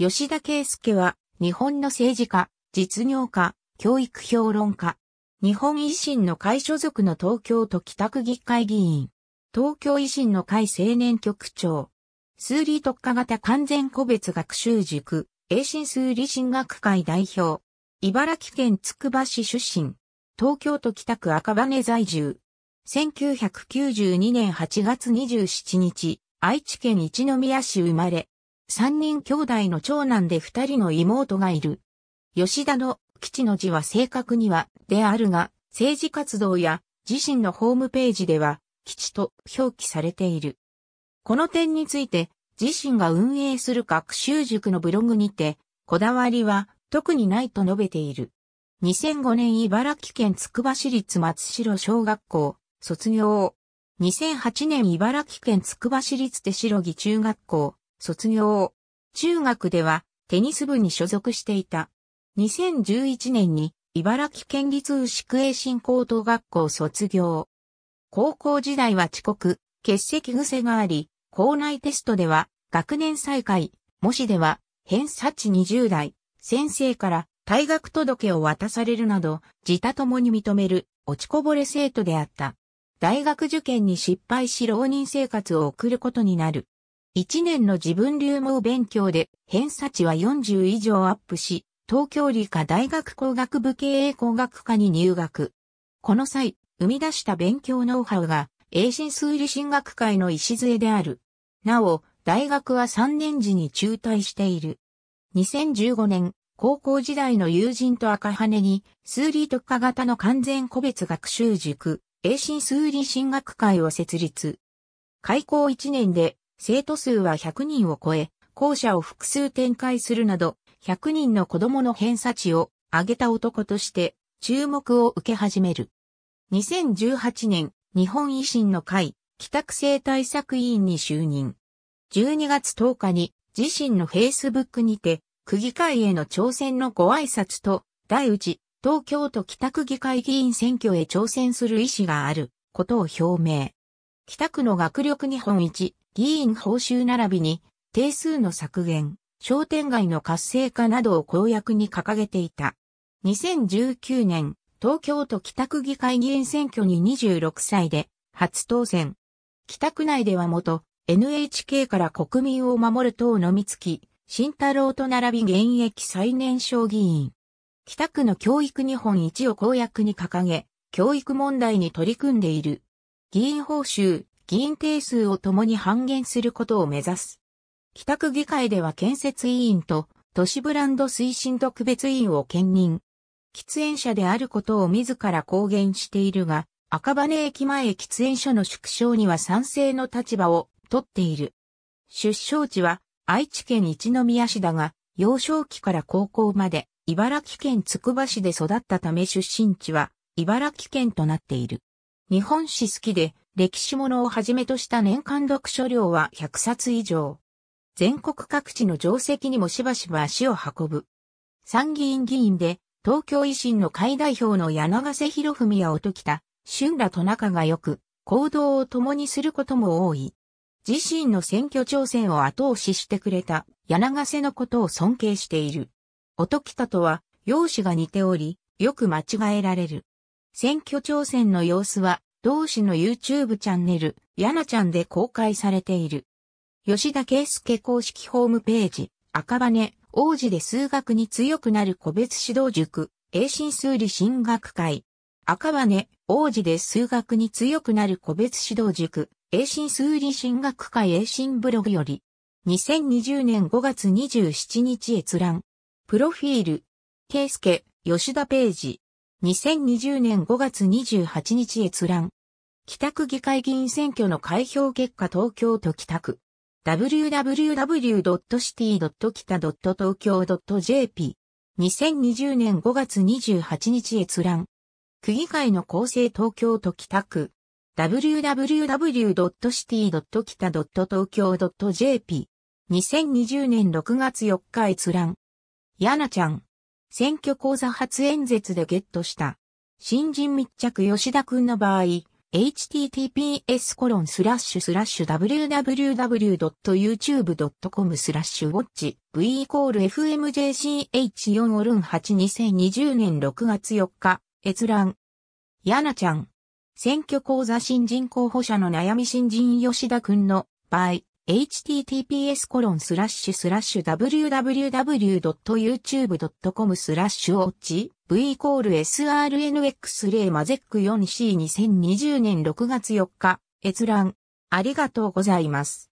吉田圭介は、日本の政治家、実業家、教育評論家。日本維新の会所属の東京都北区議会議員。東京維新の会青年局長。数理特化型完全個別学習塾、栄新数理進学会代表。茨城県つくば市出身。東京都北区赤羽在住。1992年8月27日、愛知県一宮市生まれ。三人兄弟の長男で二人の妹がいる。吉田の基地の字は正確にはであるが、政治活動や自身のホームページでは基地と表記されている。この点について自身が運営する学習塾のブログにて、こだわりは特にないと述べている。2005年茨城県つくば市立松代小学校卒業。2008年茨城県つくば市立手代木中学校卒業。中学ではテニス部に所属していた。2011年に茨城県立牛久栄新高等学校卒業。高校時代は遅刻、欠席癖があり、校内テストでは学年再開、模試では偏差値20代、先生から退学届を渡されるなど、自他共に認める落ちこぼれ生徒であった。大学受験に失敗し浪人生活を送ることになる。1年の自分流網勉強で偏差値は40以上アップし、東京理科大学工学部経営工学科に入学。この際、生み出した勉強ノウハウが、英新数理進学会の礎である。なお、大学は3年時に中退している。2015年、高校時代の友人と赤羽に、数理特化型の完全個別学習塾、英新数理進学会を設立。開校1年で生徒数は100人を超え、校舎を複数展開するなど、100人の子供の偏差値を上げた男として注目を受け始める。2018年、日本維新の会、北区政対策委員に就任。12月10日に自身のフェイスブックにて、区議会への挑戦のご挨拶と、第一、東京都北区議会議員選挙へ挑戦する意思があることを表明。北区の学力日本一、議員報酬並びに、定数の削減、商店街の活性化などを公約に掲げていた。2019年、東京都北区議会議員選挙に26歳で初当選。北区内では元 NHK から国民を守る党のみつき、新太郎と並び現役最年少議員。北区の教育日本一を公約に掲げ、教育問題に取り組んでいる。議員報酬、議員定数を共に半減することを目指す。北区議会では建設委員と都市ブランド推進特別委員を兼任。喫煙者であることを自ら公言しているが、赤羽駅前喫煙所の縮小には賛成の立場をとっている。出生地は愛知県一宮市だが、幼少期から高校まで茨城県つくば市で育ったため出身地は茨城県となっている。日本史好きで歴史ものをはじめとした年間読書量は100冊以上。全国各地の定石にもしばしば足を運ぶ。参議院議員で東京維新の会代表の柳瀬博文や音喜多、春らと仲が良く、行動を共にすることも多い。自身の選挙挑戦を後押ししてくれた柳瀬のことを尊敬している。音喜多とは容姿が似ており、よく間違えられる。選挙挑戦の様子は同氏の YouTube チャンネル、やなちゃんで公開されている。吉田圭介公式ホームページ、赤羽、王子で数学に強くなる個別指導塾、英新数理進学会。赤羽、王子で数学に強くなる個別指導塾、英新数理進学会英新ブログより、2020年5月27日閲覧。プロフィール、圭介、吉田ページ。2020年5月28日閲覧。北区議会議員選挙の開票結果東京都北区。www.city.kita.tokyo.jp。2020年5月28日閲覧。区議会の構成東京都北区。www.city.kita.tokyo.jp。2020年6月4日閲覧。やなちゃん。選挙講座初演説でゲットした。新人密着吉田くんの場合、https コロンスラッシュスラッシュ www.youtube.com スラッシュウォッチ v イコール fmjch4 オルン8 2020年6月4日閲覧。やなちゃん。選挙講座新人候補者の悩み新人吉田くんの場合、https コロンスラッシュスラッシュ www.youtube.com スラッシュウォッチ v イコール srnx0 マゼック 4c2020 年6月4日閲覧ありがとうございます。